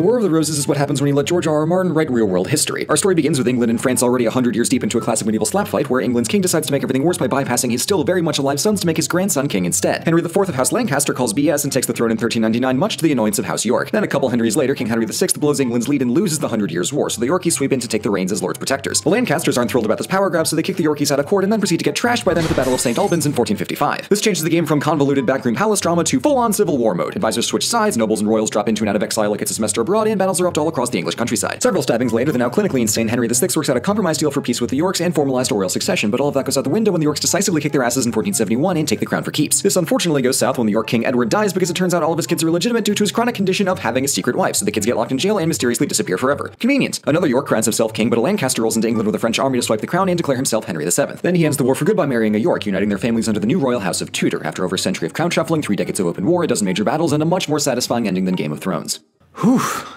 The War of the Roses is what happens when you let George R. R. Martin write real world history. Our story begins with England and France already 100 years deep into a classic medieval slap fight where England's king decides to make everything worse by bypassing his still very much alive sons to make his grandson king instead. Henry IV of House Lancaster calls BS and takes the throne in 1399, much to the annoyance of House York. Then a couple Henrys later, King Henry VI blows England's lead and loses the Hundred Years' War, so the Yorkies sweep in to take the reins as Lord's protectors. The Lancasters aren't thrilled about this power grab, so they kick the Yorkies out of court and then proceed to get trashed by them at the Battle of St. Albans in 1455. This changes the game from convoluted backroom palace drama to full-on civil war mode. Advisors switch sides, nobles and royals drop into and out of exile like it's a semester abroad, and battles erupt all across the English countryside. Several stabbings later, the now clinically insane Henry VI works out a compromise deal for peace with the Yorks and formalized royal succession, but all of that goes out the window when the Yorks decisively kick their asses in 1471 and take the crown for keeps. This unfortunately goes south when the York King Edward dies because it turns out all of his kids are illegitimate due to his chronic condition of having a secret wife, so the kids get locked in jail and mysteriously disappear forever. Convenient. Another York crowns himself king, but a Lancaster rolls into England with a French army to swipe the crown and declare himself Henry VII. Then he ends the war for good by marrying a York, uniting their families under the new royal house of Tudor. After over a century of crown shuffling, three decades of open war, a dozen major battles, and a much more satisfying ending than Game of Thrones. Whew.